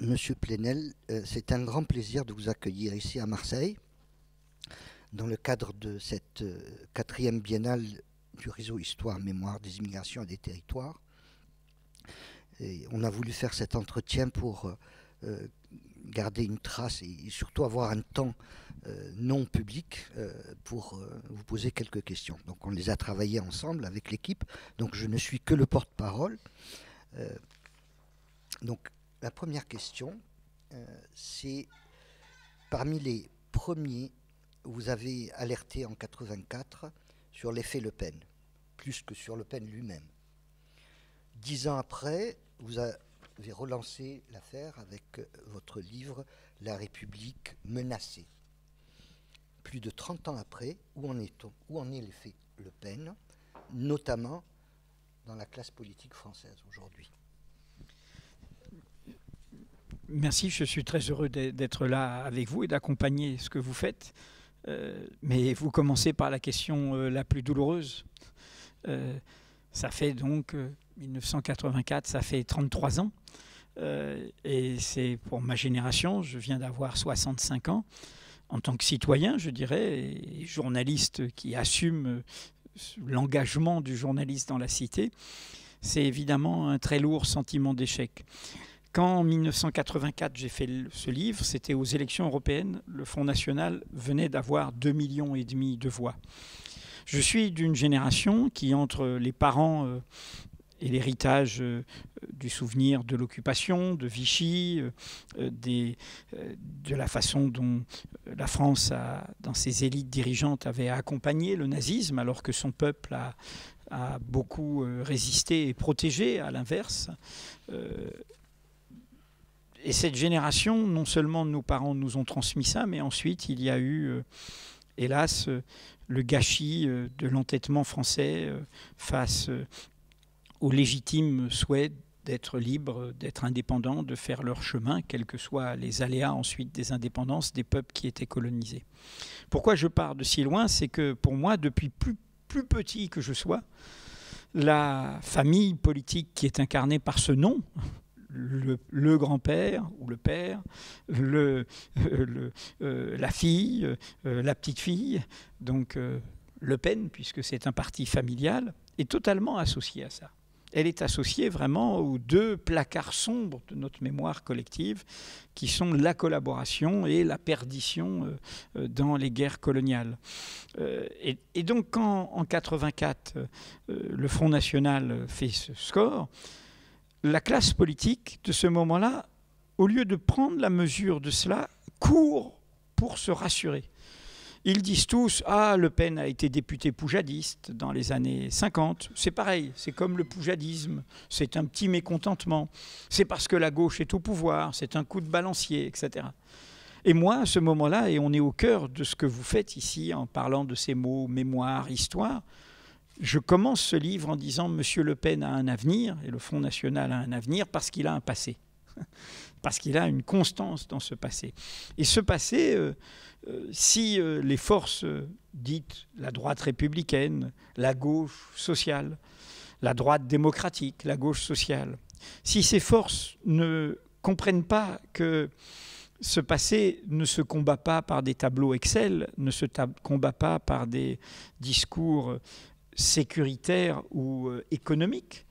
Monsieur Plenel, euh, c'est un grand plaisir de vous accueillir ici à Marseille, dans le cadre de cette euh, quatrième biennale du réseau Histoire, Mémoire des immigrations et des territoires. On a voulu faire cet entretien pour euh, garder une trace et, surtout avoir un temps non public pour vous poser quelques questions. Donc on les a travaillés ensemble avec l'équipe, donc je ne suis que le porte-parole. donc la première question, euh, c'est parmi les premiers, vous avez alerté en 84 sur l'effet Le Pen, plus que sur Le Pen lui-même. Dix ans après, vous avez relancé l'affaire avec votre livre La République menacée. Plus de 30 ans après, où en est-on Où en est l'effet Le Pen, notamment dans la classe politique française aujourd'hui? Merci, je suis très heureux d'être là avec vous et d'accompagner ce que vous faites. Euh, mais vous commencez par la question euh, la plus douloureuse. Euh, ça fait donc 1984, ça fait 33 ans. et c'est pour ma génération, je viens d'avoir 65 ans. En tant que citoyen, je dirais, et journaliste qui assume l'engagement du journaliste dans la cité, c'est évidemment un très lourd sentiment d'échec. Quand en 1984 j'ai fait ce livre, c'était aux élections européennes. Le Front National venait d'avoir 2,5 millions et demi de voix. Je suis d'une génération qui, entre les parents euh, et l'héritage euh, du souvenir de l'occupation, de Vichy, euh, de la façon dont la France, dans ses élites dirigeantes, avait accompagné le nazisme, alors que son peuple a, a beaucoup résisté et protégé, à l'inverse et cette génération, non seulement nos parents nous ont transmis ça, mais ensuite il y a eu, euh, hélas, euh, le gâchis euh, de l'entêtement français face au légitime souhait d'être libre, d'être indépendant, de faire leur chemin, quels que soient les aléas ensuite des indépendances des peuples qui étaient colonisés. Pourquoi je pars de si loin? C'est que pour moi, depuis plus, plus petit que je sois, la famille politique qui est incarnée par ce nom, le, grand-père ou le père, le, euh, la fille, euh, la petite-fille, donc euh, Le Pen, puisque c'est un parti familial, est totalement associé à ça. Elle est associée vraiment aux deux placards sombres de notre mémoire collective, qui sont la collaboration et la perdition dans les guerres coloniales. Et, donc quand en 84 le Front National fait ce score, la classe politique de ce moment-là, au lieu de prendre la mesure de cela, court pour se rassurer. Ils disent tous Ah, Le Pen a été député poujadiste dans les années 50. C'est pareil, c'est comme le poujadisme, c'est un petit mécontentement. C'est parce que la gauche est au pouvoir, c'est un coup de balancier, etc. Et moi, à ce moment-là, et on est au cœur de ce que vous faites ici en parlant de ces mots mémoire, histoire, je commence ce livre en disant Monsieur Le Pen a un avenir et le Front National a un avenir parce qu'il a un passé, parce qu'il a une constance dans ce passé. Et ce passé, euh, euh, si euh, les forces dites la droite républicaine, la gauche sociale, la droite démocratique, la gauche sociale, si ces forces ne comprennent pas que ce passé ne se combat pas par des tableaux Excel, ne se combat pas par des discours sécuritaire ou euh, économique,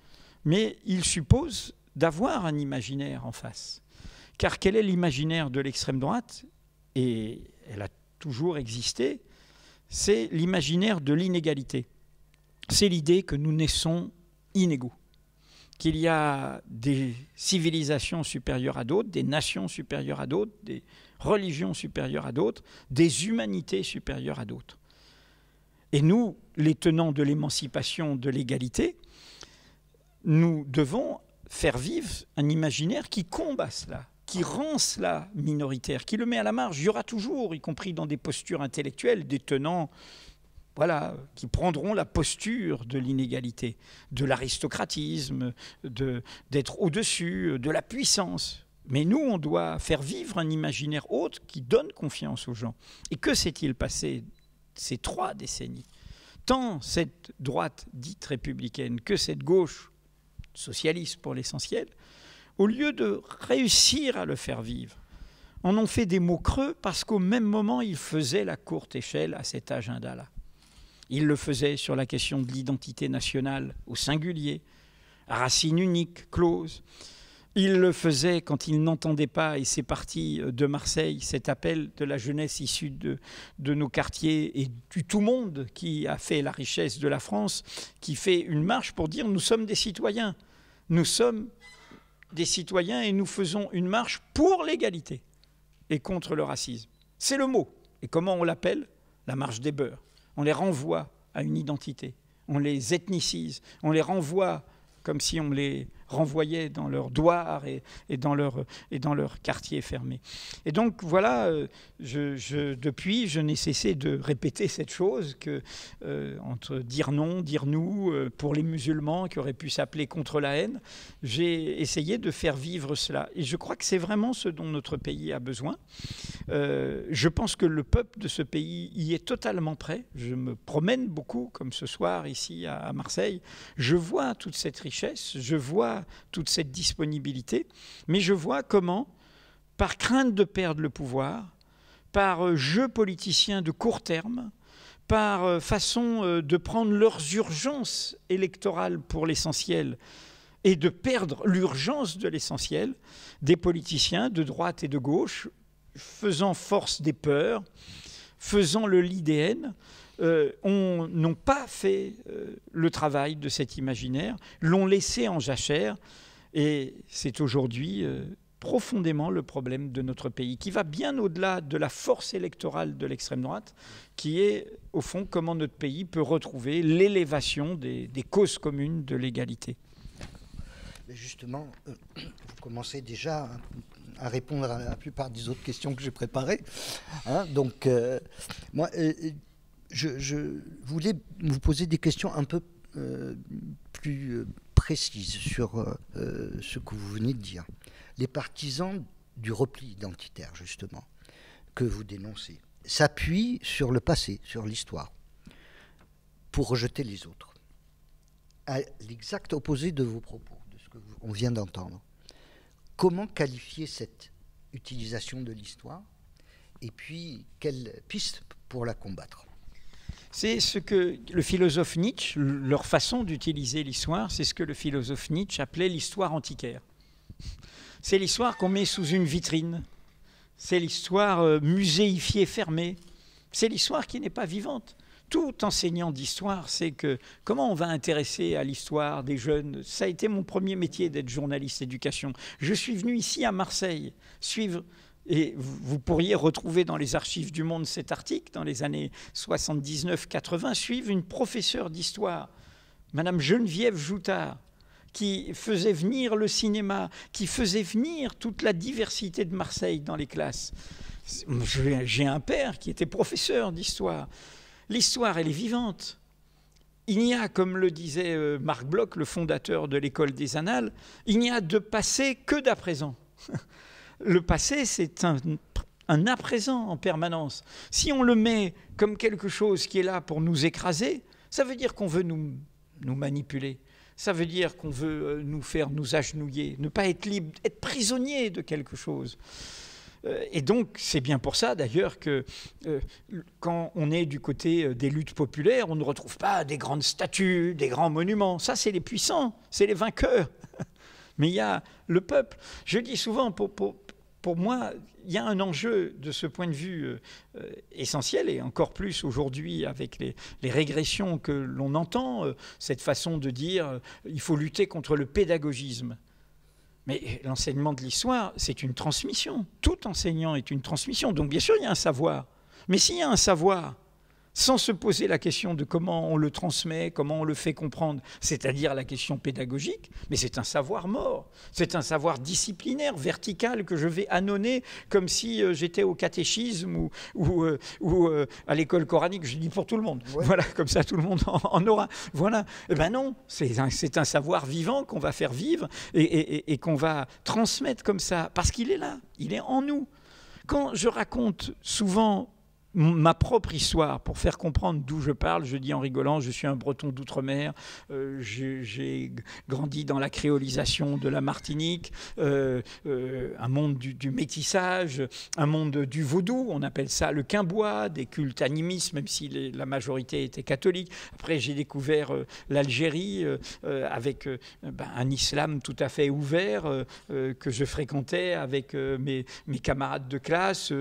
mais il suppose d'avoir un imaginaire en face. Car quel est l'imaginaire de l'extrême droite? Et elle a toujours existé, c'est l'imaginaire de l'inégalité. C'est l'idée que nous naissons inégaux, qu'il y a des civilisations supérieures à d'autres, des nations supérieures à d'autres, des religions supérieures à d'autres, des humanités supérieures à d'autres. Et nous, les tenants de l'émancipation, de l'égalité, nous devons faire vivre un imaginaire qui combat cela, qui rend cela minoritaire, qui le met à la marge. Il y aura toujours, y compris dans des postures intellectuelles, des tenants voilà, qui prendront la posture de l'inégalité, de l'aristocratisme, d'être au-dessus, de la puissance. Mais nous, on doit faire vivre un imaginaire autre qui donne confiance aux gens. Et que s'est-il passé ces trois décennies, tant cette droite dite républicaine que cette gauche socialiste pour l'essentiel, au lieu de réussir à le faire vivre, en ont fait des mots creux parce qu'au même moment, ils faisaient la courte échelle à cet agenda-là. Ils le faisaient sur la question de l'identité nationale au singulier, racine unique, clause. Il le faisait quand il n'entendait pas, et c'est parti de Marseille, cet appel de la jeunesse issue de, de, nos quartiers et du tout monde qui a fait la richesse de la France, qui fait une marche pour dire nous sommes des citoyens. Nous sommes des citoyens et nous faisons une marche pour l'égalité et contre le racisme. C'est le mot. Et comment on l'appelle? La marche des beurs. On les renvoie à une identité. On les ethnicise. On les renvoie comme si on les renvoyait dans leur douar et, dans leur, et dans quartier fermé. Et donc voilà, euh, depuis, je n'ai cessé de répéter cette chose que euh, entre dire non, dire nous, euh, pour les musulmans qui auraient pu s'appeler contre la haine, j'ai essayé de faire vivre cela. Et je crois que c'est vraiment ce dont notre pays a besoin. Je pense que le peuple de ce pays y est totalement prêt. Je me promène beaucoup, comme ce soir ici à Marseille. Je vois toute cette richesse, je vois toute cette disponibilité, mais je vois comment, par crainte de perdre le pouvoir, par jeu politicien de court terme, par façon de prendre leurs urgences électorales pour l'essentiel et de perdre l'urgence de l'essentiel, des politiciens de droite et de gauche, faisant force des peurs, faisant le lit des haines, euh, n'ont pas fait euh, le travail de cet imaginaire, l'ont laissé en jachère, et c'est aujourd'hui euh, profondément le problème de notre pays, qui va bien au-delà de la force électorale de l'extrême droite, qui est au fond comment notre pays peut retrouver l'élévation des, causes communes de l'égalité. Justement, euh, vous commencez déjà à, répondre à la plupart des autres questions que j'ai préparées. Hein, donc, moi, je, je, voulais vous poser des questions un peu euh, plus précises sur ce que vous venez de dire les partisans du repli identitaire, justement, que vous dénoncez, s'appuient sur le passé, sur l'histoire, pour rejeter les autres. À l'exact opposé de vos propos, de ce qu'on vient d'entendre. Comment qualifier cette utilisation de l'histoire? Et puis, quelle piste pour la combattre? C'est ce que le philosophe Nietzsche, leur façon d'utiliser l'histoire, c'est ce que le philosophe Nietzsche appelait l'histoire antiquaire. C'est l'histoire qu'on met sous une vitrine. C'est l'histoire euh, muséifiée, fermée. C'est l'histoire qui n'est pas vivante. Tout enseignant d'histoire sait que comment on va intéresser à l'histoire des jeunes. Ça a été mon premier métier d'être journaliste éducation. Je suis venu ici à Marseille suivre et vous pourriez retrouver dans les archives du Monde cet article, dans les années 79-80, suivre une professeure d'histoire, Madame Geneviève Joutard, qui faisait venir le cinéma, qui faisait venir toute la diversité de Marseille dans les classes. J'ai un père qui était professeur d'histoire. L'histoire, elle est vivante. Il n'y a, comme le disait euh, Marc Bloch, le fondateur de l'école des Annales, il n'y a de passé que d'à présent. Le passé, c'est un, un à présent en permanence. Si on le met comme quelque chose qui est là pour nous écraser, ça veut dire qu'on veut nous, nous manipuler ça veut dire qu'on veut euh, nous faire nous agenouiller, ne pas être libre, être prisonnier de quelque chose. Euh, et donc, c'est bien pour ça, d'ailleurs, que euh, quand on est du côté des luttes populaires, on ne retrouve pas des grandes statues, des grands monuments. Ça, c'est les puissants, c'est les vainqueurs. Mais il y a le peuple. Je dis souvent, pour, pour, pour moi, il y a un enjeu de ce point de vue euh, essentiel, et encore plus aujourd'hui avec les, régressions que l'on entend, euh, cette façon de dire euh, il faut lutter contre le pédagogisme. Mais l'enseignement de l'histoire, c'est une transmission. Tout enseignant est une transmission. Donc bien sûr, il y a un savoir. Mais s'il y a un savoir, sans se poser la question de comment on le transmet, comment on le fait comprendre, c'est-à-dire la question pédagogique, mais c'est un savoir mort, c'est un savoir disciplinaire, vertical, que je vais annoncer comme si euh, j'étais au catéchisme ou, ou, euh, ou euh, à l'école coranique, je dis pour tout le monde. Ouais. Voilà, comme ça tout le monde en, en aura. Voilà. Eh ben non, c'est un, un, savoir vivant qu'on va faire vivre et, et, et qu'on va transmettre comme ça, parce qu'il est là, il est en nous. Quand je raconte souvent ma propre histoire pour faire comprendre d'où je parle. Je dis en rigolant, je suis un breton d'outre-mer, euh, j'ai grandi dans la créolisation de la Martinique, euh, euh, un monde du, métissage, un monde du vaudou, on appelle ça le quimbois, des cultes animistes, même si la majorité était catholique. Après, j'ai découvert l'Algérie avec ben, un islam tout à fait ouvert que je fréquentais avec mes, camarades de classe.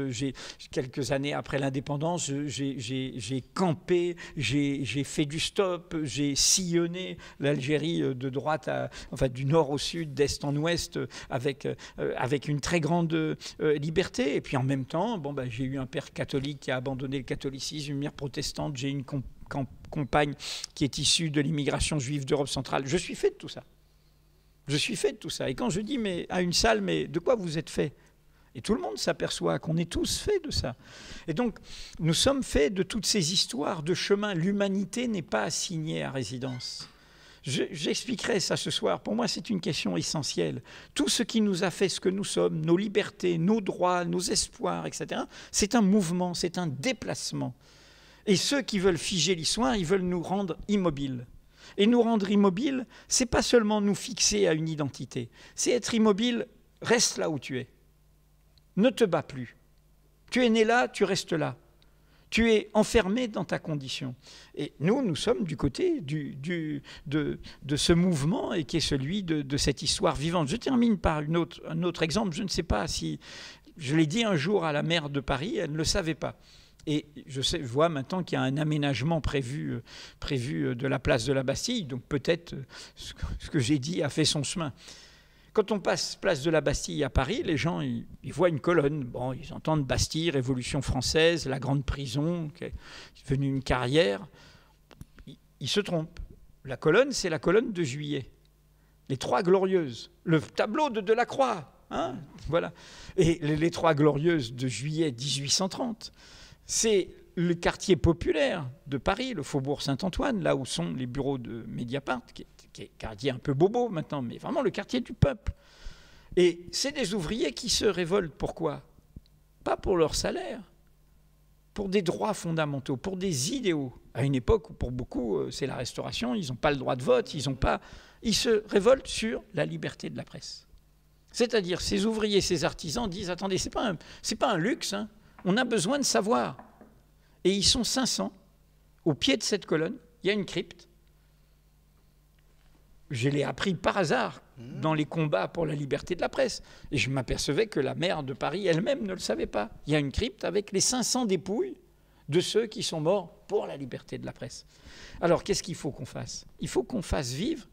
quelques années après l'indépendance, j'ai campé, j'ai fait du stop, j'ai sillonné l'Algérie euh, de droite, à, enfin du nord au sud, d'est en ouest, avec, euh, avec une très grande euh, liberté. Et puis en même temps, bon, bah, j'ai eu un père catholique qui a abandonné le catholicisme, une mère protestante, j'ai une compagne qui est issue de l'immigration juive d'Europe centrale. Je suis fait de tout ça. Je suis fait de tout ça. Et quand je dis mais, à une salle, mais de quoi vous êtes fait? Et tout le monde s'aperçoit qu'on est tous faits de ça. Et donc, nous sommes faits de toutes ces histoires de chemin. L'humanité n'est pas assignée à résidence. J'expliquerai ça ce soir. Pour moi, c'est une question essentielle. Tout ce qui nous a fait ce que nous sommes, nos libertés, nos droits, nos espoirs, etc., c'est un mouvement, c'est un déplacement. Et ceux qui veulent figer l'histoire, ils veulent nous rendre immobiles. Et nous rendre immobiles, c'est pas seulement nous fixer à une identité, c'est être immobile, reste là où tu es ne te bats plus. Tu es né là, tu restes là. Tu es enfermé dans ta condition. Et nous, nous sommes du côté de, ce mouvement et qui est celui de, cette histoire vivante. Je termine par un autre exemple. Je ne sais pas si je l'ai dit un jour à la maire de Paris, elle ne le savait pas. Et je, sais, vois maintenant qu'il y a un aménagement prévu, euh, prévu euh, de la place de la Bastille. Donc peut-être euh, ce que j'ai dit a fait son chemin. Quand on passe place de la Bastille à Paris, les gens ils, voient une colonne. Bon, ils entendent Bastille, Révolution française, la grande prison, qui est devenue une carrière. Ils, se trompent. La colonne, c'est la colonne de juillet. Les Trois Glorieuses. Le tableau de Delacroix. Hein voilà. Et les, les Trois Glorieuses de juillet 1830, c'est le quartier populaire de Paris, le faubourg Saint-Antoine, là où sont les bureaux de Mediapart, qui est quartier un peu bobo maintenant, mais vraiment le quartier du peuple. Et c'est des ouvriers qui se révoltent. Pourquoi? Pas pour leur salaire, pour des droits fondamentaux, pour des idéaux. À une époque où pour beaucoup euh, c'est la restauration, ils n'ont pas le droit de vote, ils n'ont pas. Ils se révoltent sur la liberté de la presse. C'est-à-dire, ces ouvriers, ces artisans disent attendez, c'est pas pas un luxe, hein. on a besoin de savoir. Et ils sont 500 au pied de cette colonne. Il y a une crypte je l'ai appris par hasard dans les combats pour la liberté de la presse. Et je m'apercevais que la maire de Paris elle-même ne le savait pas. Il y a une crypte avec les 500 dépouilles de ceux qui sont morts pour la liberté de la presse. Alors qu'est-ce qu'il faut qu'on fasse? Il faut qu'on fasse vivre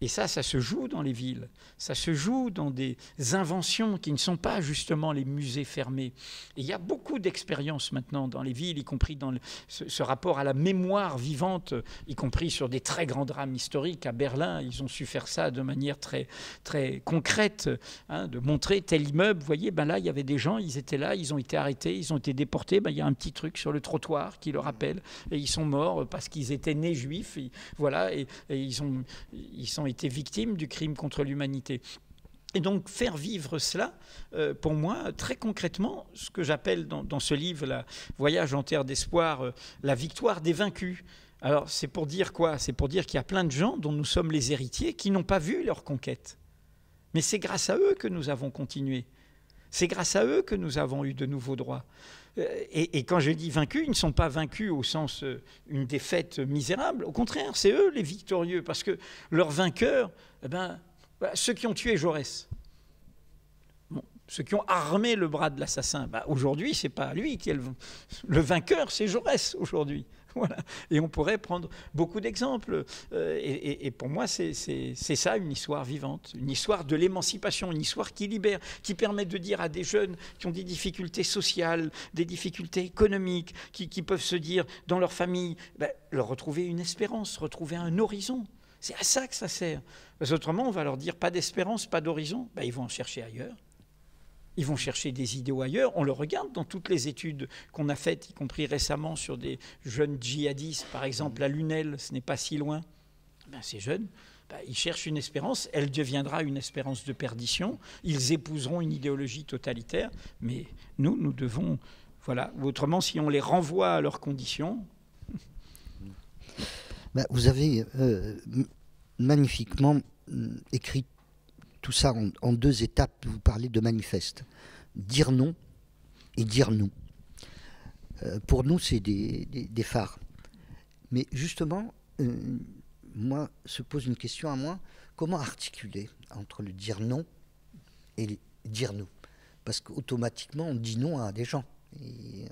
et ça, ça se joue dans les villes, ça se joue dans des inventions qui ne sont pas justement les musées fermés. Et il y a beaucoup d'expériences maintenant dans les villes, y compris dans ce, rapport à la mémoire vivante, y compris sur des très grands drames historiques. À Berlin, ils ont su faire ça de manière très, très concrète, hein, de montrer tel immeuble. Vous voyez, ben là, il y avait des gens, ils étaient là, ils ont été arrêtés, ils ont été déportés. Ben, il y a un petit truc sur le trottoir qui le rappelle. Et ils sont morts parce qu'ils étaient nés juifs. voilà, et, ils sont été victimes du crime contre l'humanité. Et donc faire vivre cela, euh, pour moi, très concrètement, ce que j'appelle dans, ce livre, la Voyage en terre d'espoir, euh, la victoire des vaincus. Alors c'est pour dire quoi? C'est pour dire qu'il y a plein de gens dont nous sommes les héritiers qui n'ont pas vu leur conquête. Mais c'est grâce à eux que nous avons continué. C'est grâce à eux que nous avons eu de nouveaux droits. Euh, et, quand je dis vaincus, ils ne sont pas vaincus au sens euh, une défaite misérable. Au contraire, c'est eux les victorieux, parce que leurs vainqueurs, eh ben, bah, ceux qui ont tué Jaurès, ceux qui ont armé le bras de l'assassin, bah, aujourd'hui, c'est pas lui qui est le, le vainqueur, c'est Jaurès aujourd'hui. Et on pourrait prendre beaucoup d'exemples. Euh, et, pour moi, c'est ça une histoire vivante, une histoire de l'émancipation, une histoire qui libère, qui permet de dire à des jeunes qui ont des difficultés sociales, des difficultés économiques, qui, peuvent se dire dans leur famille, ben, leur retrouver une espérance, retrouver un horizon. C'est à ça que ça sert. Autrement, on va leur dire pas d'espérance, pas d'horizon. Ben, ils vont en chercher ailleurs. Ils vont chercher des idéaux ailleurs. On le regarde dans toutes les études qu'on a faites, y compris récemment sur des jeunes djihadistes, par exemple à Lunel, ce n'est pas si loin. Ben, ces jeunes, ben, ils cherchent une espérance, elle deviendra une espérance de perdition, ils épouseront une idéologie totalitaire, mais nous, nous devons Voilà. Autrement, si on les renvoie à leurs conditions. Ben, vous avez euh, magnifiquement mm, écrit tout ça en, deux étapes. Vous parlez de manifeste. Dire non et dire nous. Euh, pour nous, c'est des, phares. Mais justement, euh, moi, se pose une question à moi comment articuler entre le dire non et dire nous? Parce qu'automatiquement, on dit non à des gens. Et,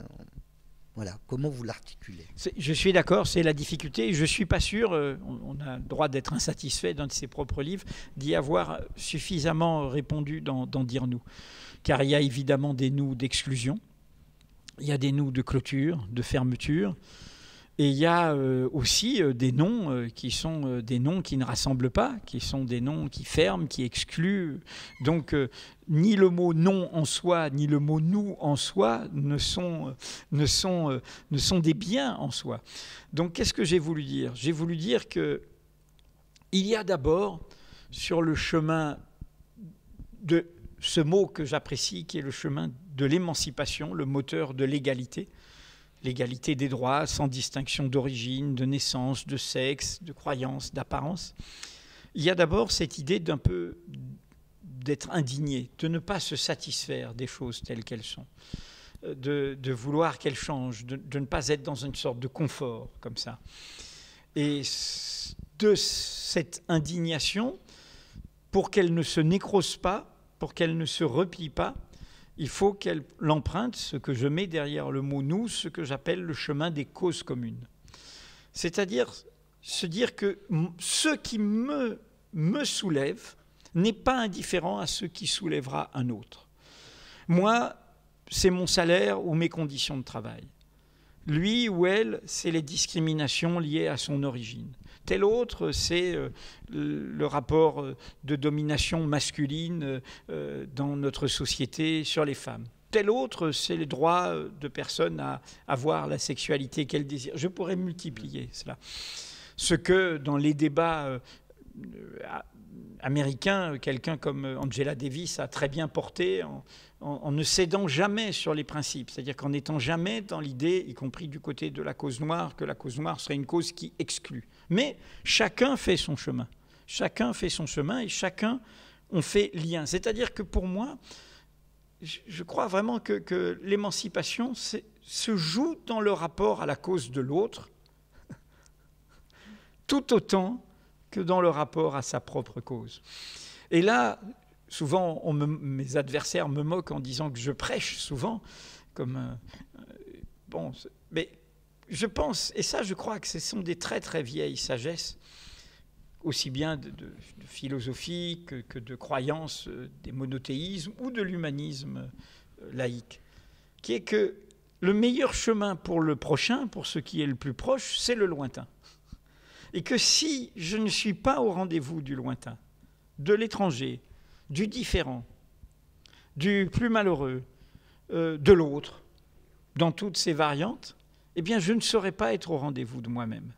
voilà, comment vous l'articulez? Je suis d'accord, c'est la difficulté. Je ne suis pas sûr, euh, on, a le droit d'être insatisfait dans ses propres livres, d'y avoir suffisamment répondu dans, Dire nous. Car il y a évidemment des nous d'exclusion, il y a des nous de clôture, de fermeture, et il y a euh, aussi euh, des noms euh, qui sont des noms qui ne rassemblent pas, qui sont des noms qui ferment, qui excluent. Donc ni le mot non en soi, ni le mot nous en soi ne sont, ne sont, ne sont des biens en soi. Donc qu'est-ce que j'ai voulu dire? J'ai voulu dire que il y a d'abord sur le chemin de ce mot que j'apprécie, qui est le chemin de l'émancipation, le moteur de l'égalité, l'égalité des droits sans distinction d'origine, de naissance, de sexe, de croyance, d'apparence. Il y a d'abord cette idée d'un peu d'être indigné, de ne pas se satisfaire des choses telles qu'elles sont, euh, de, vouloir qu'elles changent, de, de, ne pas être dans une sorte de confort comme ça. Et de cette indignation, pour qu'elle ne se nécrose pas, pour qu'elle ne se replie pas, il faut qu'elle l'emprunte, ce que je mets derrière le mot nous, ce que j'appelle le chemin des causes communes. C'est-à-dire se dire que ce qui me, me soulève n'est pas indifférent à ce qui soulèvera un autre. Moi, c'est mon salaire ou mes conditions de travail. Lui ou elle, c'est les discriminations liées à son origine. Tel autre, c'est euh, le rapport euh, de domination masculine euh, dans notre société sur les femmes. Tel autre, c'est les droits de personnes à avoir la sexualité qu'elles désirent. Je pourrais multiplier cela. Ce que dans les débats américains, quelqu'un comme Angela Davis a très bien porté en, en, ne cédant jamais sur les principes, c'est-à-dire qu'en n'étant jamais dans l'idée, y compris du côté de la cause noire, que la cause noire serait une cause qui exclut. Mais chacun fait son chemin. Chacun fait son chemin et chacun on fait lien. C'est-à-dire que pour moi, je crois vraiment que, l'émancipation se joue dans le rapport à la cause de l'autre, tout autant que dans le rapport à sa propre cause. Et là, souvent, mes adversaires me moquent en disant que je prêche souvent, comme euh, bon, mais je pense, et ça, je crois que ce sont des très très vieilles sagesses, aussi bien de, philosophie que, de croyances euh, des monothéismes ou de l'humanisme euh, laïque, qui est que le meilleur chemin pour le prochain, pour ce qui est le plus proche, c'est le lointain. Et que si je ne suis pas au rendez-vous du lointain, de l'étranger, du différent, du plus malheureux, euh, de l'autre, dans toutes ces variantes, eh bien, je ne saurais pas être au rendez-vous de moi-même.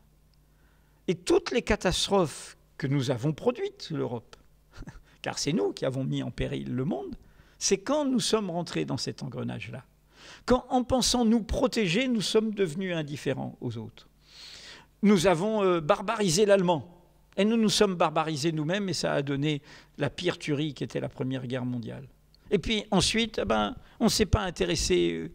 Et toutes les catastrophes que nous avons produites, l'Europe, car c'est nous qui avons mis en péril le monde, c'est quand nous sommes rentrés dans cet engrenage-là. Quand, en pensant nous protéger, nous sommes devenus indifférents aux autres. Nous avons euh, barbarisé l'allemand. Et nous nous sommes barbarisés nous-mêmes et ça a donné la pire tuerie qui était la Première Guerre mondiale. Et puis ensuite, eh ben, on ne s'est pas intéressé, euh,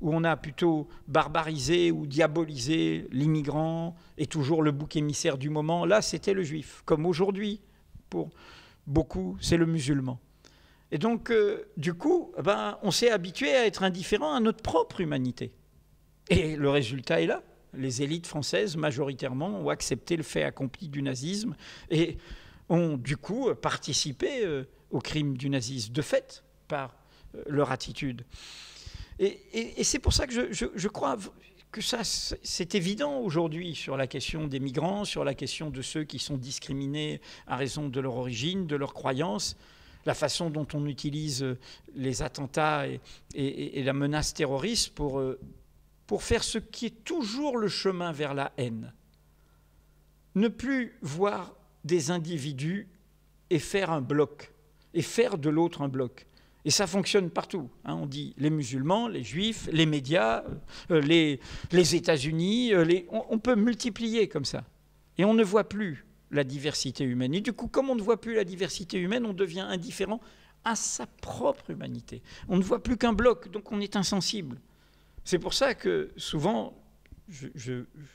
où on a plutôt barbarisé ou diabolisé l'immigrant et toujours le bouc émissaire du moment. Là, c'était le juif, comme aujourd'hui, pour beaucoup, c'est le musulman. Et donc, euh, du coup, eh ben, on s'est habitué à être indifférent à notre propre humanité. Et le résultat est là les élites françaises, majoritairement, ont accepté le fait accompli du nazisme et ont du coup participé euh, au crime du nazisme, de fait, par euh, leur attitude. Et, c'est pour ça que je, crois que ça, c'est évident aujourd'hui sur la question des migrants, sur la question de ceux qui sont discriminés à raison de leur origine, de leur croyance, la façon dont on utilise les attentats et, la menace terroriste pour euh, pour faire ce qui est toujours le chemin vers la haine. Ne plus voir des individus et faire un bloc, et faire de l'autre un bloc. Et ça fonctionne partout. Hein. on dit les musulmans, les juifs, les médias, euh, les, États-Unis. Euh, on, peut multiplier comme ça. Et on ne voit plus la diversité humaine. Et du coup, comme on ne voit plus la diversité humaine, on devient indifférent à sa propre humanité. On ne voit plus qu'un bloc, donc on est insensible. C'est pour ça que souvent,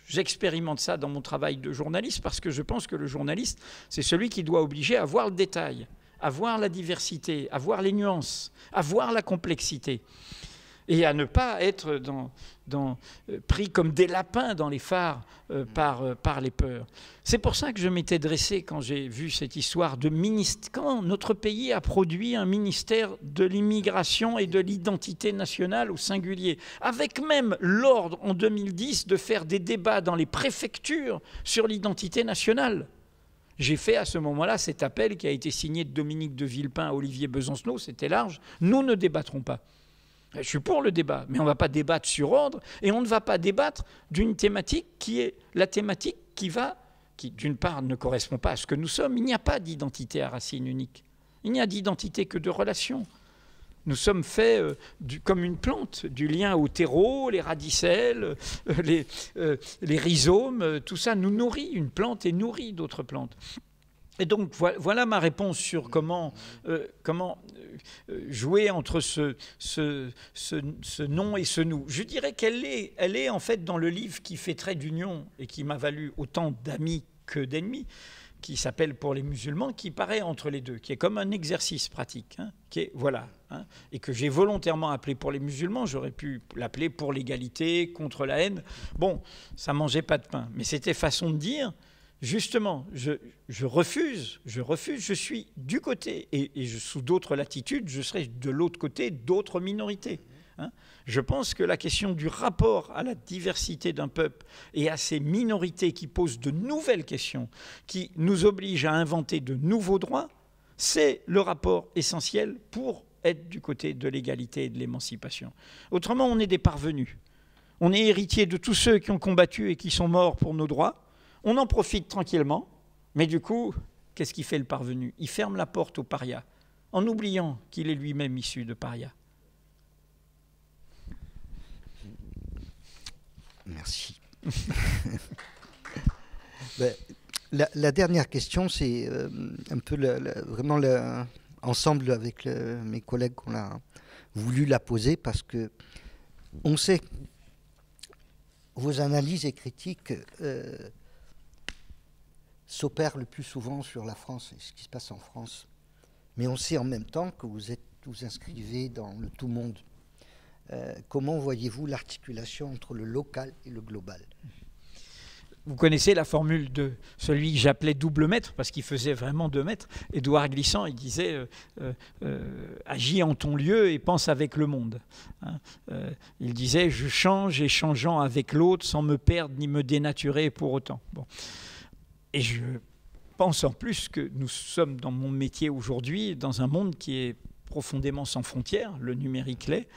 j'expérimente ça dans mon travail de journaliste, parce que je pense que le journaliste, c'est celui qui doit obliger à voir le détail à voir la diversité, à voir les nuances, à voir la complexité, et à ne pas être dans, dans, euh, pris comme des lapins dans les phares euh, par, euh, par les peurs. C'est pour ça que je m'étais dressé quand j'ai vu cette histoire de ministère. Quand notre pays a produit un ministère de l'immigration et de l'identité nationale au singulier, avec même l'ordre en 2010 de faire des débats dans les préfectures sur l'identité nationale. J'ai fait à ce moment-là cet appel qui a été signé de Dominique de Villepin à Olivier Besancenot, c'était large. Nous ne débattrons pas. Je suis pour le débat, mais on ne va pas débattre sur ordre et on ne va pas débattre d'une thématique qui est la thématique qui va, qui d'une part ne correspond pas à ce que nous sommes. Il n'y a pas d'identité à racine unique. Il n'y a d'identité que de relation. Nous sommes faits euh, comme une plante, du lien au terreau, les radicelles, euh, euh, les, rhizomes, tout ça nous nourrit. Une plante est nourrie d'autres plantes. Et donc voilà, ma réponse sur comment, comment jouer entre ce, ce, ce, non et ce nous. Je dirais qu'elle est, elle est en fait dans le livre qui fait trait d'union et qui m'a valu autant d'amis que d'ennemis qui s'appelle pour les musulmans, qui paraît entre les deux, qui est comme un exercice pratique, hein, qui est voilà, hein, et que j'ai volontairement appelé pour les musulmans. J'aurais pu l'appeler pour l'égalité, contre la haine. Bon, ça mangeait pas de pain, mais c'était façon de dire. Justement, je, refuse, je refuse, je suis du côté, et, sous d'autres latitudes, je serai de l'autre côté d'autres minorités. Hein. Je pense que la question du rapport à la diversité d'un peuple et à ces minorités qui posent de nouvelles questions, qui nous obligent à inventer de nouveaux droits, c'est le rapport essentiel pour être du côté de l'égalité et de l'émancipation. Autrement, on est des parvenus. On est héritier de tous ceux qui ont combattu et qui sont morts pour nos droits. On en profite tranquillement, mais du coup, qu'est-ce qui fait le parvenu? Il ferme la porte au paria, en oubliant qu'il est lui-même issu de paria. Merci. Ben, la, dernière question, c'est euh, un peu vraiment ensemble avec mes collègues qu'on a voulu la poser parce que on sait vos analyses et critiques euh, s'opèrent le plus souvent sur la France et ce qui se passe en France. Mais on sait en même temps que vous êtes vous inscrivez dans le tout monde. Euh, comment voyez-vous l'articulation entre le local et le global? Vous connaissez la formule de celui que j'appelais double maître, parce qu'il faisait vraiment deux mètres. Édouard Glissant, il disait euh, euh, Agis en ton lieu et pense avec le monde. Hein. il disait Je change et changeant avec l'autre sans me perdre ni me dénaturer pour autant. Bon. Et je pense en plus que nous sommes dans mon métier aujourd'hui dans un monde qui est profondément sans frontières, le numérique l'est,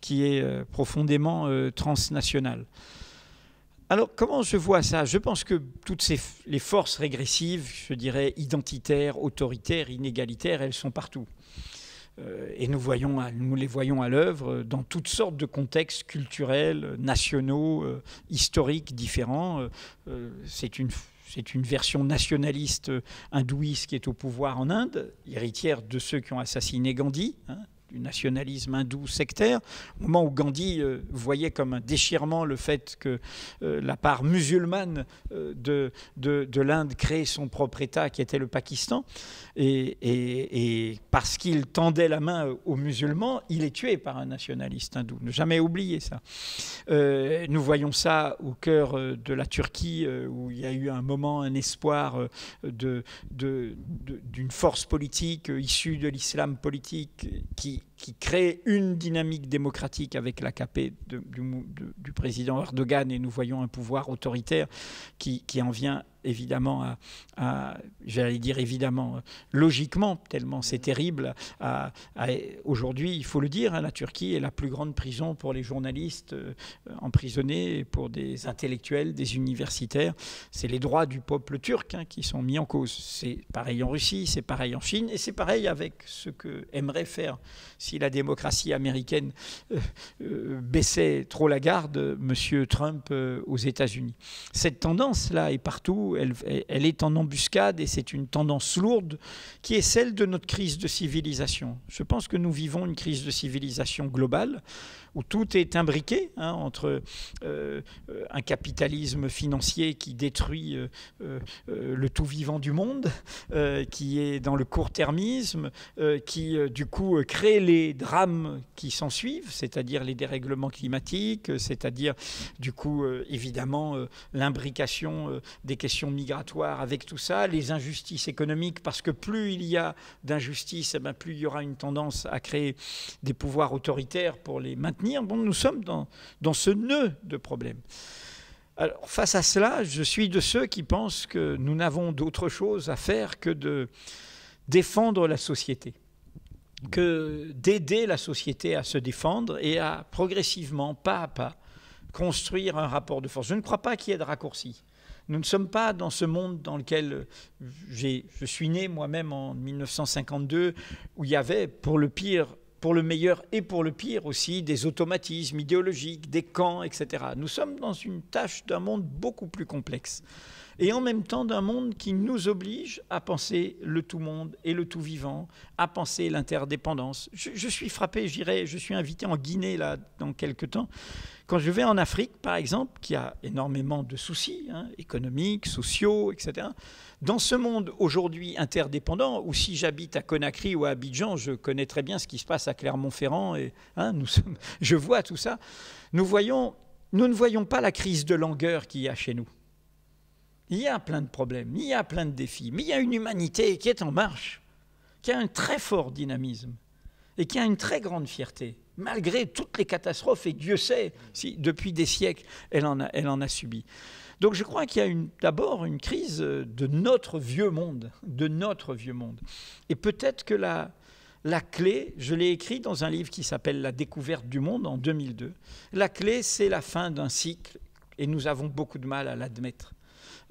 qui est euh, profondément euh, transnational. Alors comment je vois ça? Je pense que toutes les forces régressives, je dirais identitaires, autoritaires, inégalitaires, elles sont partout. Euh, et nous, voyons, nous les voyons à l'œuvre dans toutes sortes de contextes culturels, nationaux, historiques différents. C'est une c'est une version nationaliste hindouiste qui est au pouvoir en Inde, héritière de ceux qui ont assassiné Gandhi. Hein du nationalisme hindou sectaire, au moment où Gandhi euh, voyait comme un déchirement le fait que euh, la part musulmane euh, de, de, l'Inde crée son propre État qui était le Pakistan, et, parce qu'il tendait la main aux musulmans, il est tué par un nationaliste hindou. Ne jamais oublier ça. nous voyons ça au cœur de la Turquie, où il y a eu un moment, un espoir de, d'une force politique issue de l'islam politique qui qui, crée une dynamique démocratique avec l'AKP du, du, président Erdogan et nous voyons un pouvoir autoritaire qui, en vient évidemment à, j'allais dire évidemment, logiquement, tellement c'est terrible. Aujourd'hui, il faut le dire, hein, la Turquie est la plus grande prison pour les journalistes euh, emprisonnés, pour des intellectuels, des universitaires. C'est les droits du peuple turc hein, qui sont mis en cause. C'est pareil en Russie, c'est pareil en Chine, et c'est pareil avec ce que aimerait faire si la démocratie américaine euh, euh, baissait trop la garde, M. Trump aux États-Unis. Cette tendance-là est partout, elle, est en embuscade et c'est une tendance lourde qui est celle de notre crise de civilisation. Je pense que nous vivons une crise de civilisation globale où tout est imbriqué hein, entre euh, un capitalisme financier qui détruit euh, euh, le tout vivant du monde, qui est dans le court-termisme, qui du coup crée les drames qui s'en suivent, c'est-à-dire les dérèglements climatiques, c'est-à-dire du coup évidemment l'imbrication des questions migratoires avec tout ça, les injustices économiques, parce que plus il y a d'injustices, eh ben, plus il y aura une tendance à créer des pouvoirs autoritaires pour les maintenir Bon, nous sommes dans, dans ce nœud de problèmes. Alors, face à cela, je suis de ceux qui pensent que nous n'avons d'autre chose à faire que de défendre la société, que d'aider la société à se défendre et à progressivement, pas à pas, construire un rapport de force. Je ne crois pas qu'il y ait de raccourci. Nous ne sommes pas dans ce monde dans lequel je suis né moi-même en 1952, où il y avait, pour le pire, pour le meilleur et pour le pire aussi, des automatismes idéologiques, des camps, etc. Nous sommes dans une tâche d'un monde beaucoup plus complexe. Et en même temps d'un monde qui nous oblige à penser le tout monde et le tout vivant, à penser l'interdépendance. Je, suis frappé, j'irai, je suis invité en Guinée là dans quelques temps. Quand je vais en Afrique, par exemple, qui a énormément de soucis hein, économiques, sociaux, etc., dans ce monde aujourd'hui interdépendant, où si j'habite à Conakry ou à Abidjan, je connais très bien ce qui se passe à Clermont-Ferrand, et hein, nous je vois tout ça, nous, voyons, nous ne voyons pas la crise de langueur qu'il y a chez nous. Il y a plein de problèmes, il y a plein de défis, mais il y a une humanité qui est en marche, qui a un très fort dynamisme et qui a une très grande fierté malgré toutes les catastrophes, et Dieu sait si depuis des siècles elle en a, elle subi. Donc je crois qu'il y a d'abord une crise de notre vieux monde, de notre vieux monde. Et peut-être que la, la clé, je l'ai écrit dans un livre qui s'appelle La découverte du monde en 2002, la clé c'est la fin d'un cycle, et nous avons beaucoup de mal à l'admettre.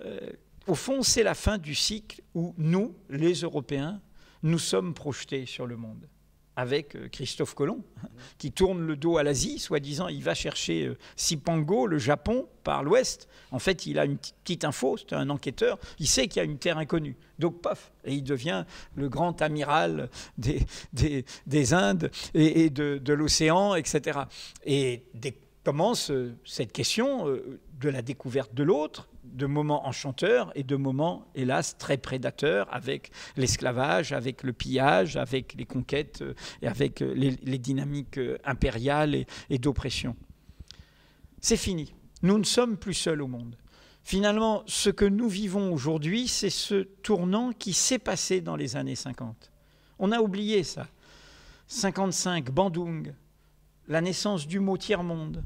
Euh, au fond, c'est la fin du cycle où nous, les Européens, nous sommes projetés sur le monde avec euh, Christophe Colomb, qui tourne le dos à l'Asie, soi-disant il va chercher euh, Sipango, le Japon, par l'ouest. En fait, il a une petite info, c'est un enquêteur, il sait qu'il y a une terre inconnue. Donc, paf, et il devient le grand amiral des, des, Indes et, de, l'océan, etc. Et commence euh, cette question de la découverte de l'autre, de moments enchanteurs et de moments, hélas, très prédateurs avec l'esclavage, avec le pillage, avec les conquêtes euh, et avec euh, les, dynamiques euh, impériales et, d'oppression. C'est fini. Nous ne sommes plus seuls au monde. Finalement, ce que nous vivons aujourd'hui, c'est ce tournant qui s'est passé dans les années 50. On a oublié ça. 55, Bandung, la naissance du mot tiers-monde,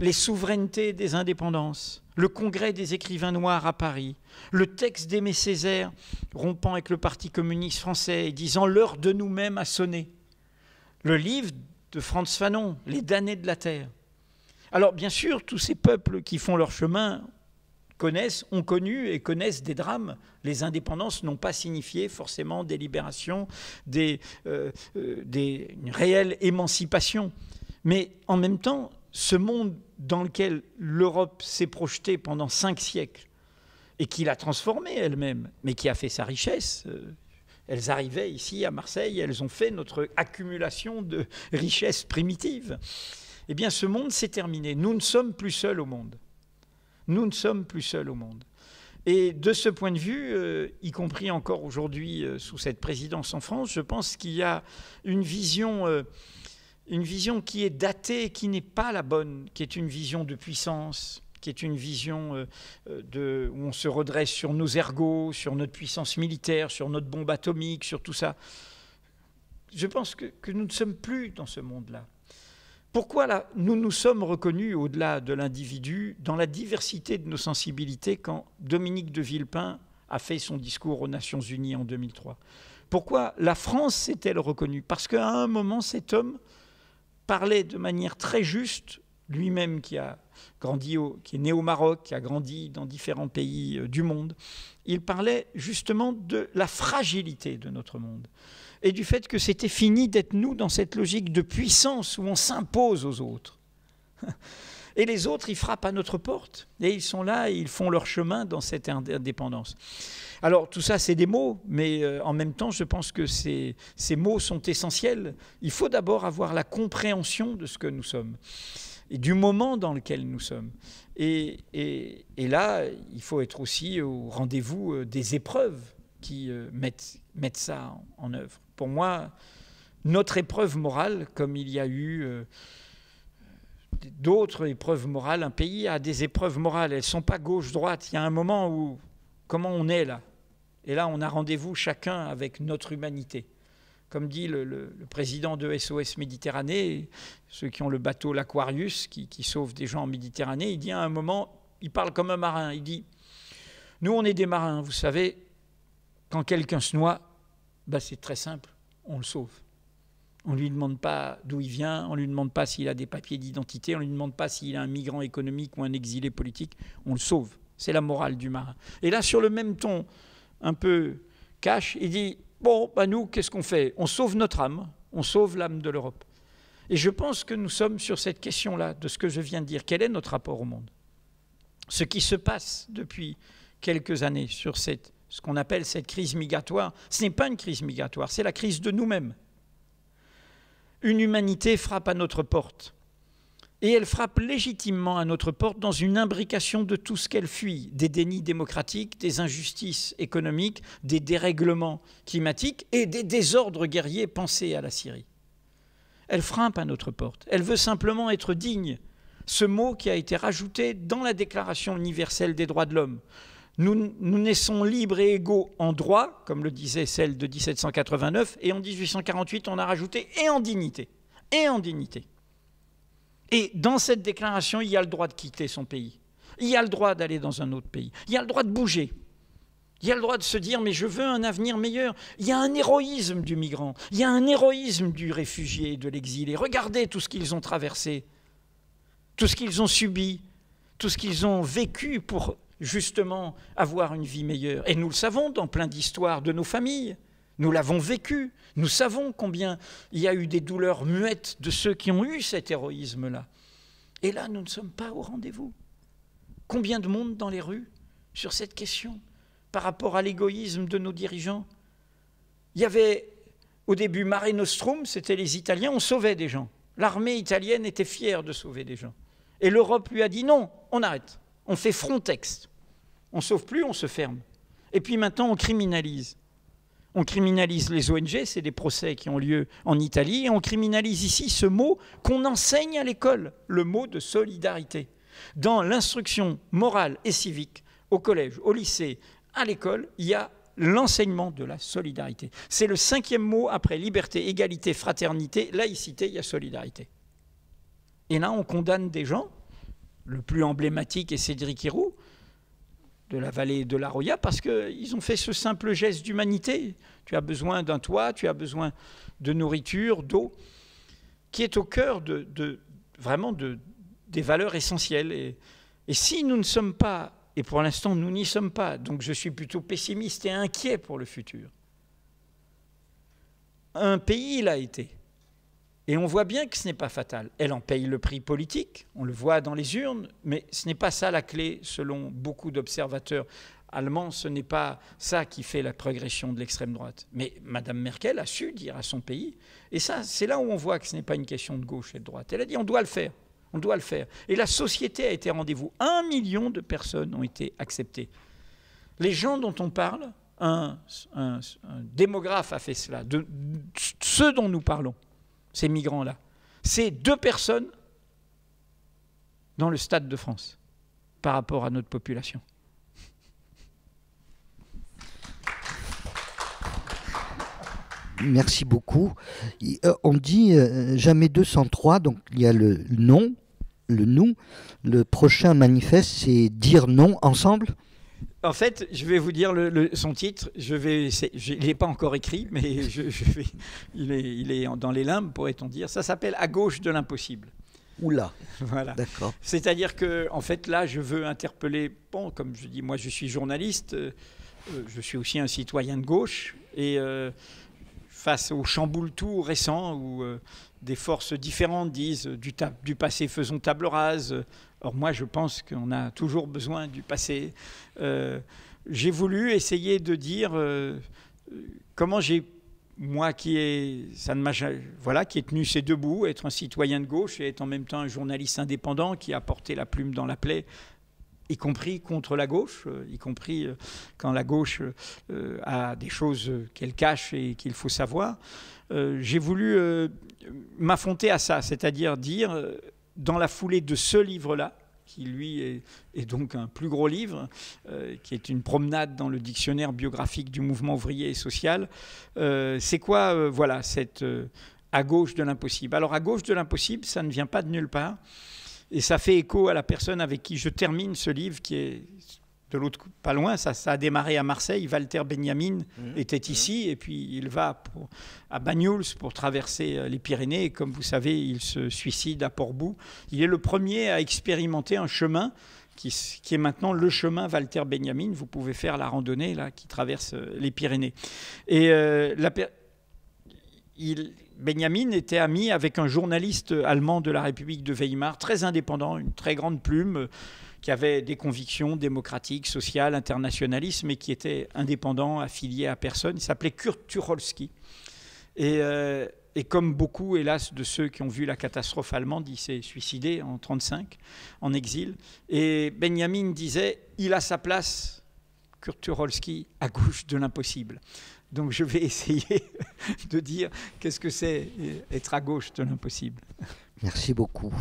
les souverainetés des indépendances, le congrès des écrivains noirs à Paris, le texte d'Aimé Césaire rompant avec le Parti communiste français et disant l'heure de nous-mêmes a sonné, le livre de Franz Fanon, Les damnés de la terre. Alors bien sûr, tous ces peuples qui font leur chemin connaissent, ont connu et connaissent des drames. Les indépendances n'ont pas signifié forcément des libérations, des, euh, euh, des, une réelle émancipation. Mais en même temps, ce monde dans lequel l'Europe s'est projetée pendant cinq siècles et qui l'a transformée elle-même, mais qui a fait sa richesse. Euh, elles arrivaient ici à Marseille, elles ont fait notre accumulation de richesses primitives. Eh bien, ce monde s'est terminé. Nous ne sommes plus seuls au monde. Nous ne sommes plus seuls au monde. Et de ce point de vue, euh, y compris encore aujourd'hui euh, sous cette présidence en France, je pense qu'il y a une vision une vision qui est datée, qui n'est pas la bonne, qui est une vision de puissance, qui est une vision euh, euh, où on se redresse sur nos ergots, sur notre puissance militaire, sur notre bombe atomique, sur tout ça. Je pense que nous ne sommes plus dans ce monde-là. Pourquoi nous nous sommes reconnus au-delà de l'individu dans la diversité de nos sensibilités quand Dominique de Villepin a fait son discours aux Nations Unies en 2003 Pourquoi la France s'est-elle reconnue? Parce qu'à un moment, cet homme parlait de manière très juste, lui-même qui qui est né au Maroc, qui a grandi dans différents pays euh, du monde, il parlait justement de la fragilité de notre monde et du fait que c'était fini d'être nous dans cette logique de puissance où on s'impose aux autres. Et les autres, ils frappent à notre porte. Et ils sont là et ils font leur chemin dans cette indépendance. Alors tout ça, c'est des mots, mais euh, en même temps, je pense que ces, mots sont essentiels. Il faut d'abord avoir la compréhension de ce que nous sommes et du moment dans lequel nous sommes. Et, là, il faut être aussi au rendez-vous euh, des épreuves qui euh, mettent, ça en œuvre pour moi, notre épreuve morale, comme il y a eu d'autres épreuves morales, un pays a des épreuves morales, elles ne sont pas gauche-droite. Il y a un moment où, comment on est là? Et là, on a rendez-vous chacun avec notre humanité. Comme dit le, président de SOS Méditerranée, ceux qui ont le bateau l'Aquarius, qui, sauve des gens en Méditerranée, il dit à un moment, il parle comme un marin, il dit, nous on est des marins, vous savez, quand quelqu'un se noie, bah, c'est très simple, on le sauve. On ne lui demande pas d'où il vient, on ne lui demande pas s'il a des papiers d'identité, on ne lui demande pas s'il est un migrant économique ou un exilé politique, on le sauve. C'est la morale du marin. Et là, sur le même ton, un peu cash, il dit, bon, bah nous, qu'est-ce qu'on fait? On sauve notre âme, on sauve l'âme de l'Europe. Et je pense que nous sommes sur cette question-là, de ce que je viens de dire. Quel est notre rapport au monde? Ce qui se passe depuis quelques années sur ce qu'on appelle cette crise migratoire, ce n'est pas une crise migratoire, c'est la crise de nous-mêmes. Une humanité frappe à notre porte. Et elle frappe légitimement à notre porte dans une imbrication de tout ce qu'elle fuit, des dénis démocratiques, des injustices économiques, des dérèglements climatiques et des désordres guerriers pensés à la Syrie. Elle frappe à notre porte. Elle veut simplement être digne. Ce mot qui a été rajouté dans la Déclaration universelle des droits de l'homme, nous, naissons libres et égaux en droit, comme le disait celle de 1789, et en 1848, on a rajouté et en dignité. Et en dignité. Et dans cette déclaration, il y a le droit de quitter son pays. Il y a le droit d'aller dans un autre pays. Il y a le droit de bouger. Il y a le droit de se dire, mais je veux un avenir meilleur. Il y a un héroïsme du migrant. Il y a un héroïsme du réfugié, de l'exilé. Regardez tout ce qu'ils ont traversé, tout ce qu'ils ont subi, tout ce qu'ils ont vécu pour justement avoir une vie meilleure. Et nous le savons dans plein d'histoires de nos familles. Nous l'avons vécu. Nous savons combien il y a eu des douleurs muettes de ceux qui ont eu cet héroïsme-là. Et là, nous ne sommes pas au rendez-vous. Combien de monde dans les rues sur cette question par rapport à l'égoïsme de nos dirigeants? Il y avait au début Mare Nostrum, c'était les Italiens, on sauvait des gens. L'armée italienne était fière de sauver des gens. Et l'Europe lui a dit non, on arrête on fait Frontex. On sauve plus, on se ferme. Et puis maintenant, on criminalise. On criminalise les ONG, c'est des procès qui ont lieu en Italie, et on criminalise ici ce mot qu'on enseigne à l'école, le mot de solidarité. Dans l'instruction morale et civique, au collège, au lycée, à l'école, il y a l'enseignement de la solidarité. C'est le cinquième mot après liberté, égalité, fraternité, laïcité, il y a solidarité. Et là, on condamne des gens le plus emblématique est Cédric Hiroux, de la vallée de la Roya, parce qu'ils ont fait ce simple geste d'humanité. Tu as besoin d'un toit, tu as besoin de nourriture, d'eau, qui est au cœur de, vraiment de, des valeurs essentielles. Et si nous ne sommes pas, et pour l'instant nous n'y sommes pas, donc je suis plutôt pessimiste et inquiet pour le futur, un pays l'a été. Et on voit bien que ce n'est pas fatal. Elle en paye le prix politique, on le voit dans les urnes, mais ce n'est pas ça la clé, selon beaucoup d'observateurs allemands, ce n'est pas ça qui fait la progression de l'extrême droite. Mais Mme Merkel a su dire à son pays, et ça, c'est là où on voit que ce n'est pas une question de gauche et de droite. Elle a dit on doit le faire, on doit le faire. Et la société a été rendez-vous. Un million de personnes ont été acceptées. Les gens dont on parle, un, démographe a fait cela, de ceux dont nous parlons ces migrants-là. C'est deux personnes dans le stade de France par rapport à notre population. merci beaucoup. Euh, on dit euh, jamais 203, donc il y a le non, le nous. Le prochain manifeste, c'est dire non ensemble? En fait, je vais vous dire le, son titre. Je vais, il n'est pas encore écrit, mais je, vais, il, est, il est dans les limbes, pourrait-on dire. Ça s'appelle À gauche de l'impossible. Oula. Voilà. D'accord. C'est-à-dire que, en fait, là, je veux interpeller. Bon, comme je dis, moi, je suis journaliste. Euh, je suis aussi un citoyen de gauche. Et euh, face au chamboule-tout récent où euh, des forces différentes disent du, du, passé faisons table rase. Or, moi, je pense qu'on a toujours besoin du passé. j'ai voulu essayer de dire comment j'ai moi qui ai, ça ne voilà, qui est tenu ses deux bouts, être un citoyen de gauche et être en même temps un journaliste indépendant qui a porté la plume dans la plaie, y compris contre la gauche, euh, y compris euh, quand la gauche euh, a des choses qu'elle cache et qu'il faut savoir. J'ai voulu m'affronter à ça, c'est-à-dire dire, dans la foulée de ce livre-là, qui lui est, donc un plus gros livre, euh, qui est une promenade dans le dictionnaire biographique du mouvement ouvrier et social. Euh, c'est quoi, euh, voilà, cette à gauche de l'impossible? Alors à gauche de l'impossible, ça ne vient pas de nulle part. Et ça fait écho à la personne avec qui je termine ce livre, qui est de l'autre, pas loin, ça, ça, a démarré à Marseille. Walter Benjamin mhm. était mhm. ici, et puis il va à Banyuls pour traverser euh, les Pyrénées. Et comme vous savez, il se suicide à Portbou. Il est le premier à expérimenter un chemin qui, qui, est maintenant le chemin Walter Benjamin. Vous pouvez faire la randonnée là, qui traverse euh, les Pyrénées. Et euh, la, il, Benjamin était ami avec un journaliste allemand de la République de Weimar, très indépendant, une très grande plume qui avait des convictions démocratiques, sociales, internationalistes, mais qui était indépendant, affilié à personne. Il s'appelait Kurt Tucholsky. Et, euh, et, comme beaucoup, hélas, de ceux qui ont vu la catastrophe allemande, il s'est suicidé en 1935, en exil. Et Benjamin disait, il a sa place, Kurt Tucholsky, à gauche de l'impossible. Donc je vais essayer de dire qu'est-ce que c'est être à gauche de l'impossible. Merci beaucoup.